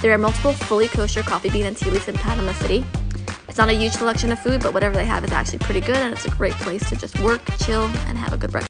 There are multiple fully kosher coffee bean and tea leaves in Panama City. It's not a huge selection of food, but whatever they have is actually pretty good, and it's a great place to just work, chill, and have a good breakfast.